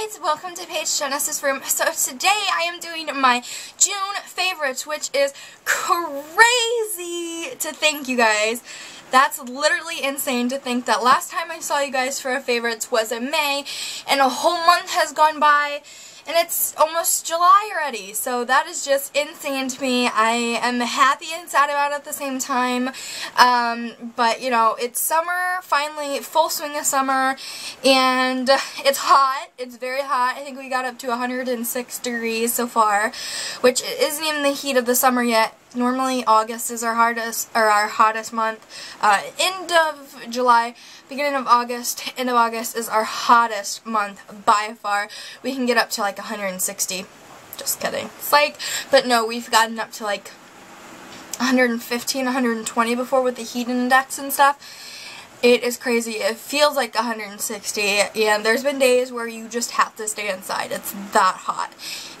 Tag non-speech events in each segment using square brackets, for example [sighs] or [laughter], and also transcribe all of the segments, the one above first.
guys, welcome to Paige Genisis Room. So today I am doing my June favorites, which is crazy to think, you guys. That's literally insane to think that last time I saw you guys for a favorites was in May, and a whole month has gone by, and it's almost July already, so that is just insane to me. I am happy and sad about it at the same time, um, but, you know, it's summer, finally, full swing of summer, and it's hot. It's very hot. I think we got up to 106 degrees so far, which isn't even the heat of the summer yet. Normally August is our hardest or our hottest month. Uh, end of July, beginning of August, end of August is our hottest month by far. We can get up to like 160. Just kidding. Like, but no, we've gotten up to like 115, 120 before with the heat index and stuff. It is crazy. It feels like 160 and there's been days where you just have to stay inside. It's that hot.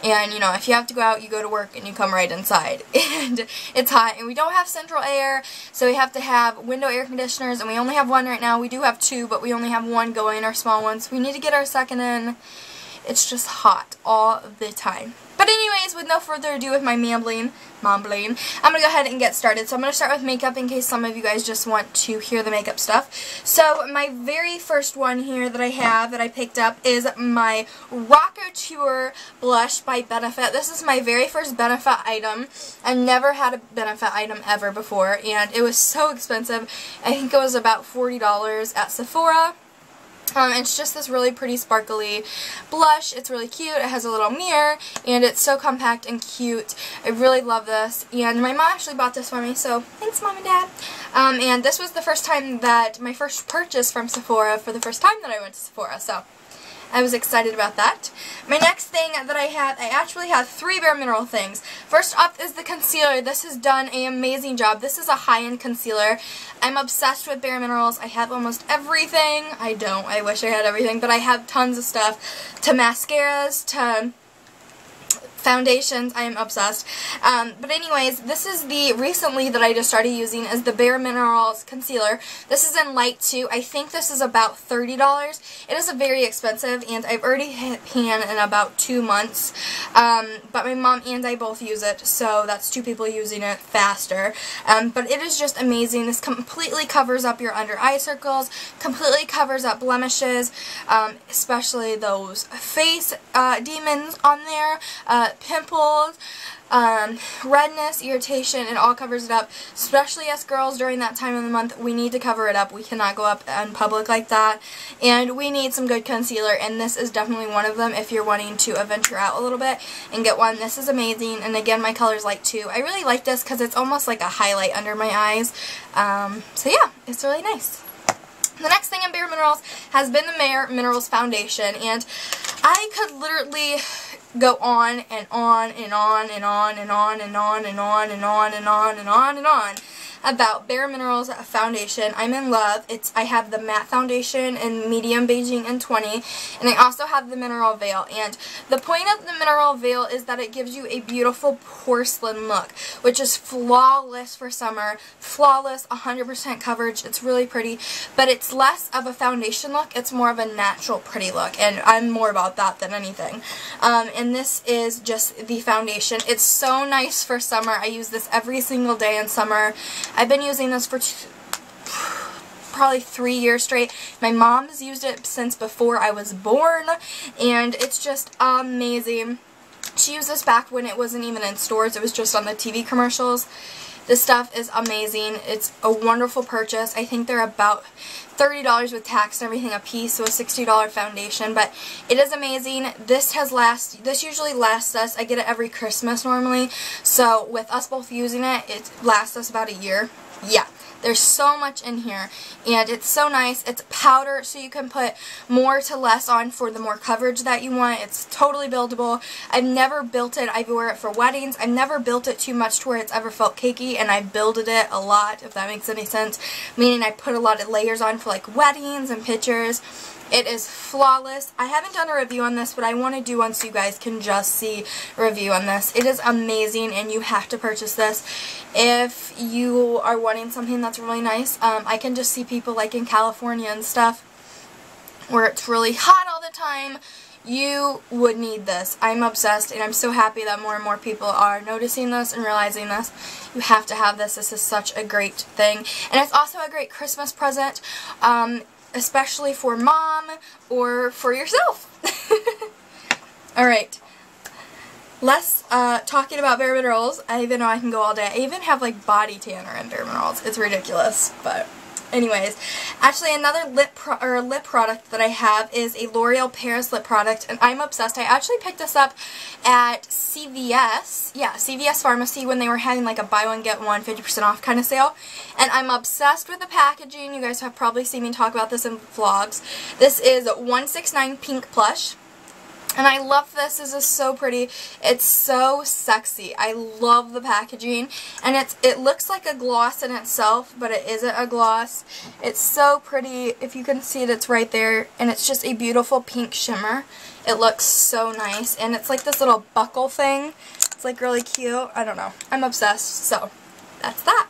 And, you know, if you have to go out, you go to work and you come right inside. [laughs] And it's hot and we don't have central air, so we have to have window air conditioners and we only have one right now. We do have two, but we only have one going, our small one. So we need to get our second in. It's just hot all the time. Anyways, with no further ado with my mambling, mumbling, I'm going to go ahead and get started. So I'm going to start with makeup in case some of you guys just want to hear the makeup stuff. So my very first one here that I have that I picked up is my Rock Couture blush by Benefit. This is my very first Benefit item. I've never had a Benefit item ever before and it was so expensive. I think it was about $40 at Sephora. Um, it's just this really pretty sparkly blush. It's really cute. It has a little mirror and it's so compact and cute. I really love this and my mom actually bought this for me so thanks mom and dad. Um, and this was the first time that my first purchase from Sephora for the first time that I went to Sephora so I was excited about that. My next thing that I have, I actually have three Bare Mineral things. First up is the concealer. This has done an amazing job. This is a high-end concealer. I'm obsessed with Bare Minerals. I have almost everything. I don't. I wish I had everything, but I have tons of stuff. To mascaras, to foundations. I am obsessed. Um, but anyways, this is the recently that I just started using is the Bare Minerals concealer. This is in light 2. I think this is about $30. It is a very expensive and I've already hit pan in about two months. Um, but my mom and I both use it so that's two people using it faster. Um, but it is just amazing. This completely covers up your under eye circles, completely covers up blemishes, um, especially those face uh, demons on there. Uh, pimples, um, redness, irritation, it all covers it up. Especially us girls during that time of the month, we need to cover it up. We cannot go up in public like that. And we need some good concealer, and this is definitely one of them if you're wanting to venture out a little bit and get one. This is amazing, and again, my color's light too. I really like this because it's almost like a highlight under my eyes. Um, so yeah, it's really nice. The next thing in Bare Minerals has been the Bare Minerals Foundation, and I could literally go on and on and on and on and on and on and on and on and on and on and on about Bare Minerals foundation. I'm in love. It's I have the matte foundation in medium beiging and 20 and I also have the mineral veil and the point of the mineral veil is that it gives you a beautiful porcelain look which is flawless for summer. Flawless, 100% coverage. It's really pretty but it's less of a foundation look. It's more of a natural pretty look and I'm more about that than anything. Um, and this is just the foundation. It's so nice for summer. I use this every single day in summer. I've been using this for probably three years straight. My mom's used it since before I was born, and it's just amazing. She used this back when it wasn't even in stores. It was just on the TV commercials. This stuff is amazing. It's a wonderful purchase. I think they're about $30 with tax and everything a piece, so a $60 foundation, but it is amazing. This has last, this usually lasts us, I get it every Christmas normally, so with us both using it, it lasts us about a year. Yeah. There's so much in here, and it's so nice. It's powder, so you can put more to less on for the more coverage that you want. It's totally buildable. I've never built it. I wear it for weddings. I've never built it too much to where it's ever felt cakey, and I builded it a lot, if that makes any sense. Meaning I put a lot of layers on for like weddings and pictures. It is flawless. I haven't done a review on this, but I want to do one so you guys can just see review on this. It is amazing, and you have to purchase this if you are wanting something that's really nice. Um, I can just see people like in California and stuff where it's really hot all the time you would need this. I'm obsessed and I'm so happy that more and more people are noticing this and realizing this. You have to have this. This is such a great thing. And it's also a great Christmas present, um, especially for mom or for yourself. [laughs] Alright. Less uh, talking about Bare Minerals. I even know I can go all day. I even have like body tanner and Bare Minerals. It's ridiculous, but anyways. Actually, another lip or lip product that I have is a L'Oreal Paris lip product, and I'm obsessed. I actually picked this up at CVS. Yeah, CVS Pharmacy when they were having like a buy one get one 50% off kind of sale. And I'm obsessed with the packaging. You guys have probably seen me talk about this in vlogs. This is 169 Pink Plush. And I love this. This is so pretty. It's so sexy. I love the packaging. And it's it looks like a gloss in itself, but it isn't a gloss. It's so pretty. If you can see it, it's right there. And it's just a beautiful pink shimmer. It looks so nice. And it's like this little buckle thing. It's like really cute. I don't know. I'm obsessed. So, that's that.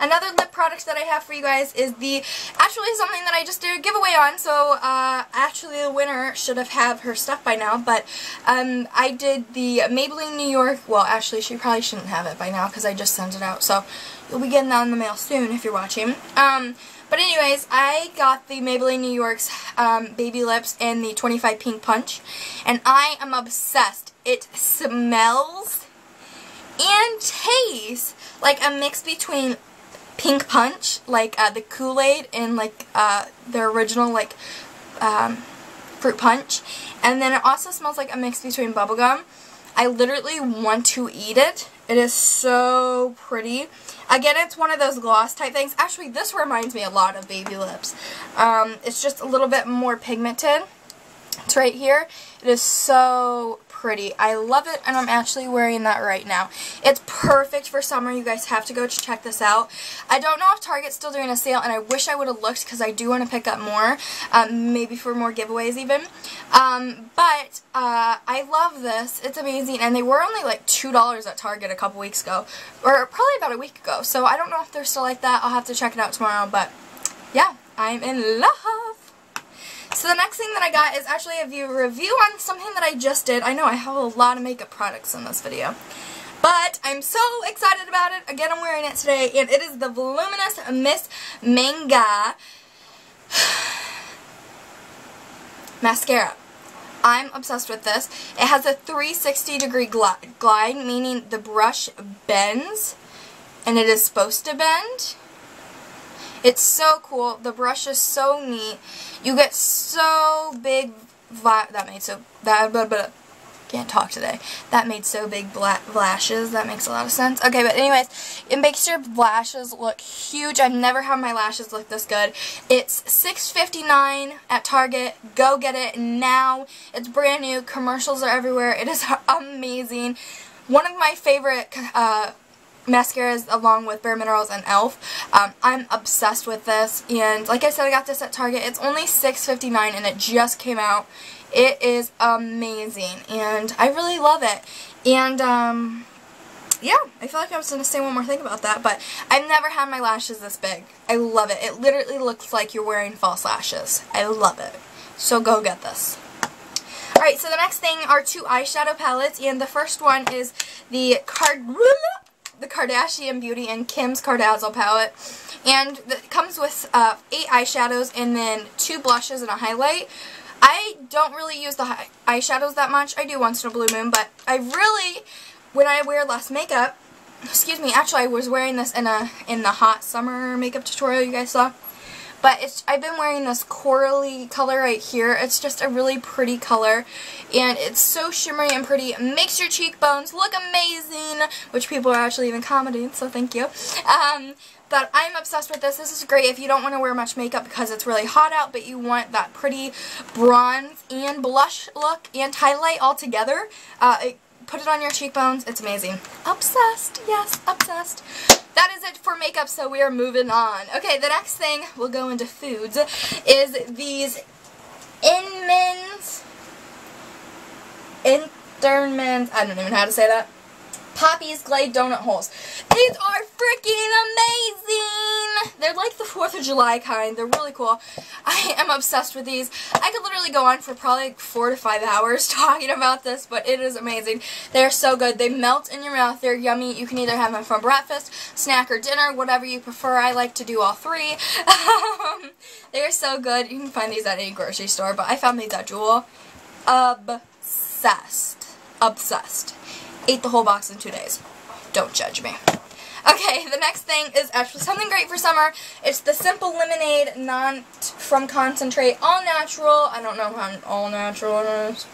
Another lip product that I have for you guys is the, actually something that I just did a giveaway on, so uh, actually the winner should have had her stuff by now, but um, I did the Maybelline New York, well actually she probably shouldn't have it by now because I just sent it out, so you'll be getting that in the mail soon if you're watching. Um, but anyways, I got the Maybelline New York's um, Baby Lips and the 25 Pink Punch, and I am obsessed. It smells and tastes like a mix between Pink Punch, like uh, the Kool-Aid and like uh, the original like um, fruit punch. And then it also smells like a mix between bubblegum. I literally want to eat it. It is so pretty. Again, it's one of those gloss type things. Actually, this reminds me a lot of Baby Lips. Um, it's just a little bit more pigmented. It's right here. It is so pretty. I love it, and I'm actually wearing that right now. It's perfect for summer. You guys have to go check this out. I don't know if Target's still doing a sale, and I wish I would have looked because I do want to pick up more, um, maybe for more giveaways even. Um, but uh, I love this. It's amazing, and they were only like $2 at Target a couple weeks ago, or probably about a week ago. So I don't know if they're still like that. I'll have to check it out tomorrow, but yeah, I'm in love. So the next thing that I got is actually a review on something that I just did. I know I have a lot of makeup products in this video. But I'm so excited about it. Again, I'm wearing it today. And it is the Voluminous Miss Manga [sighs] Mascara. I'm obsessed with this. It has a 360 degree glide, meaning the brush bends. And it is supposed to bend. It's so cool. The brush is so neat. You get so big, that made so, that, blah, blah, can't talk today. That made so big lashes. That makes a lot of sense. Okay, but anyways, it makes your lashes look huge. I've never had my lashes look this good. It's $6.59 at Target. Go get it now. It's brand new. Commercials are everywhere. It is [laughs] amazing. One of my favorite uh, mascaras along with Bare Minerals and e.l.f. Um, I'm obsessed with this and like I said I got this at Target. It's only $6.59 and it just came out. It is amazing and I really love it. And um, yeah, I feel like I was going to say one more thing about that, but I've never had my lashes this big. I love it. It literally looks like you're wearing false lashes. I love it. So go get this. Alright, so the next thing are two eyeshadow palettes, and the first one is the Card the Kardashian Beauty and Kim's Cardazzle palette. And it comes with uh, eight eyeshadows and then two blushes and a highlight. I don't really use the eyeshadows that much. I do once in a blue moon, but I really, when I wear less makeup, excuse me, actually I was wearing this in a in the hot summer makeup tutorial you guys saw. But it's I've been wearing this corally color right here. It's just a really pretty color. And it's so shimmery and pretty. It makes your cheekbones look amazing. Which people are actually even commenting, so thank you. Um, but I'm obsessed with this. This is great if you don't want to wear much makeup because it's really hot out, but you want that pretty bronze and blush look and highlight all together. Uh, it put it on your cheekbones. It's amazing. Obsessed. Yes, obsessed. That is it for makeup, so we are moving on. Okay, the next thing, we'll go into foods, is these Inman's, Interman's, I don't even know how to say that. Poppy's Glade Donut Holes. These are freaking amazing! Like the 4th of July kind. They're really cool. I am obsessed with these. I could literally go on for probably 4 to 5 hours [laughs] talking about this, but it is amazing. They're so good. They melt in your mouth. They're yummy. You can either have them for breakfast, snack, or dinner, whatever you prefer. I like to do all three. [laughs] they're so good. You can find these at any grocery store, but I found these at Jewel. Obsessed. Obsessed. Ate the whole box in two days. Don't judge me. Okay, the next thing is actually something great for summer. It's the Simple Lemonade non from concentrate, all natural. I don't know how all natural is.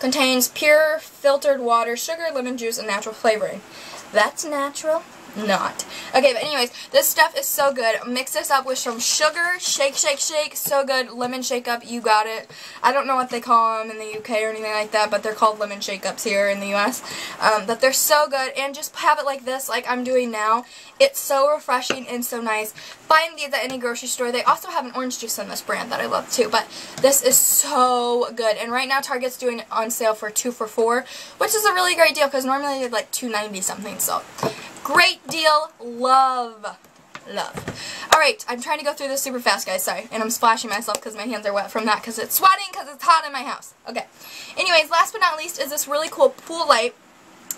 Contains pure filtered water, sugar, lemon juice, and natural flavoring. That's natural not. Okay, but anyways, this stuff is so good. Mix this up with some sugar, shake, shake, shake, so good. Lemon shake up, you got it. I don't know what they call them in the UK or anything like that, but they're called lemon shake ups here in the US. Um, but they're so good, and just have it like this, like I'm doing now. It's so refreshing and so nice. Find these at any grocery store. They also have an orange juice in this brand that I love too, but this is so good. And right now Target's doing it on sale for two for four, which is a really great deal because normally they're like 2.90 something. So Great deal. Love. Love. Alright, I'm trying to go through this super fast, guys. Sorry. And I'm splashing myself because my hands are wet from that because it's sweating because it's hot in my house. Okay. Anyways, last but not least is this really cool pool light.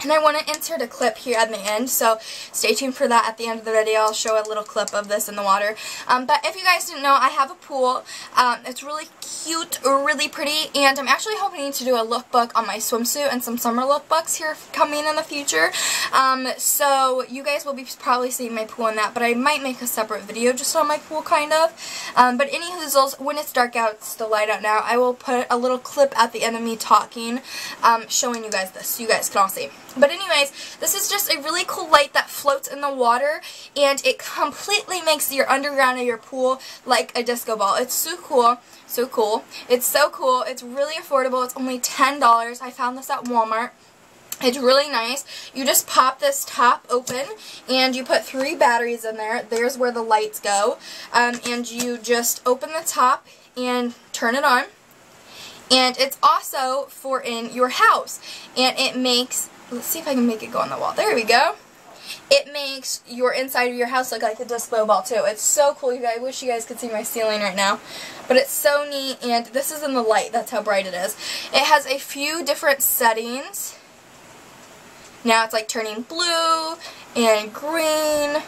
And I want to insert a clip here at the end, so stay tuned for that at the end of the video. I'll show a little clip of this in the water. Um, but if you guys didn't know, I have a pool. Um, it's really cute, really pretty, and I'm actually hoping to do a lookbook on my swimsuit and some summer lookbooks here coming in the future. Um, so you guys will be probably seeing my pool in that, but I might make a separate video just on my pool, kind of. Um, but any hoozles, when it's dark out, it's still light out now, I will put a little clip at the end of me talking, um, showing you guys this, so you guys can all see. But anyways, this is just a really cool light that floats in the water and it completely makes your underground of your pool like a disco ball. It's so cool. So cool. It's so cool. It's really affordable. It's only $10. I found this at Walmart. It's really nice. You just pop this top open and you put three batteries in there. There's where the lights go. Um, and you just open the top and turn it on. And it's also for in your house. And it makes Let's see if I can make it go on the wall. There we go. It makes your inside of your house look like a disco ball too. It's so cool. You guys, I wish you guys could see my ceiling right now. But it's so neat and this is in the light. That's how bright it is. It has a few different settings. Now it's like turning blue and green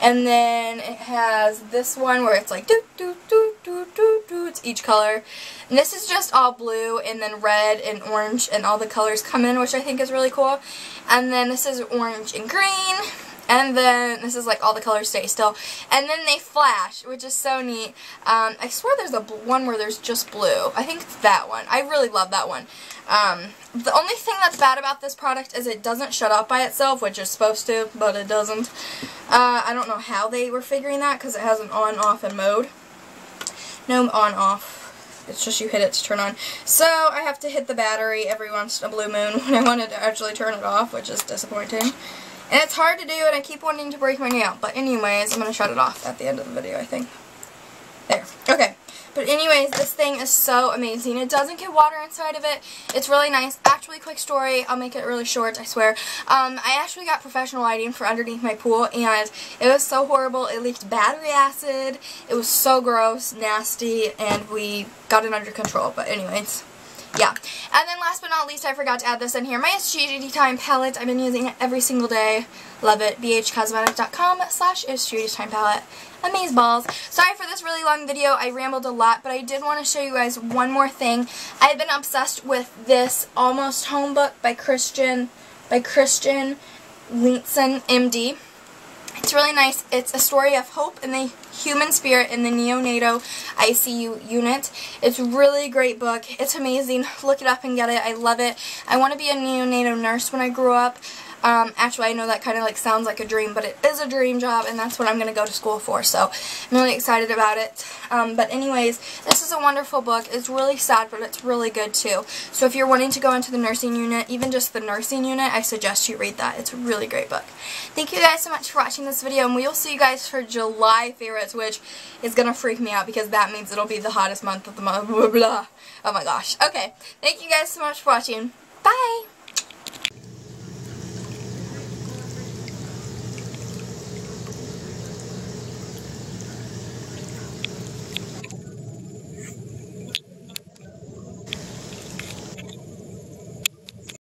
and then it has this one where it's like doo doo doo doo. It's each color. And this is just all blue and then red and orange and all the colors come in, which I think is really cool. And then this is orange and green. And then this is like all the colors stay still. And then they flash, which is so neat. Um, I swear there's a one where there's just blue. I think it's that one. I really love that one. Um, the only thing that's bad about this product is it doesn't shut off by itself, which is supposed to, but it doesn't. Uh, I don't know how they were figuring that because it has an on-off and mode. No on-off. It's just you hit it to turn on. So I have to hit the battery every once in a blue moon [laughs] when I wanted to actually turn it off, which is disappointing. And it's hard to do, and I keep wanting to break my nail. But anyways, I'm going to shut it off at the end of the video, I think. There. Okay. But anyways, this thing is so amazing. It doesn't get water inside of it. It's really nice. Actually, quick story. I'll make it really short, I swear. Um, I actually got professional lighting for underneath my pool, and it was so horrible. It leaked battery acid. It was so gross, nasty, and we got it under control. But anyways yeah. And then last but not least, I forgot to add this in here. My SGD Time palette. I've been using it every single day. Love it. bhcosmetics.com slash Time palette. Amaze balls. Sorry for this really long video. I rambled a lot, but I did want to show you guys one more thing. I've been obsessed with this Almost Home book by Christian, by Christian Linson, MD. It's really nice. It's a story of hope in the human spirit in the neonatal ICU unit. It's really great book. It's amazing. Look it up and get it. I love it. I want to be a neonatal nurse when I grow up. Um, actually, I know that kind of like sounds like a dream, but it is a dream job, and that's what I'm going to go to school for, so I'm really excited about it. Um, but anyways, this is a wonderful book. It's really sad, but it's really good too. So if you're wanting to go into the nursing unit, even just the nursing unit, I suggest you read that. It's a really great book. Thank you guys so much for watching this video, and we'll see you guys for July favorites, which is going to freak me out because that means it'll be the hottest month of the month. Blah, blah. Oh my gosh. Okay. Thank you guys so much for watching. Bye!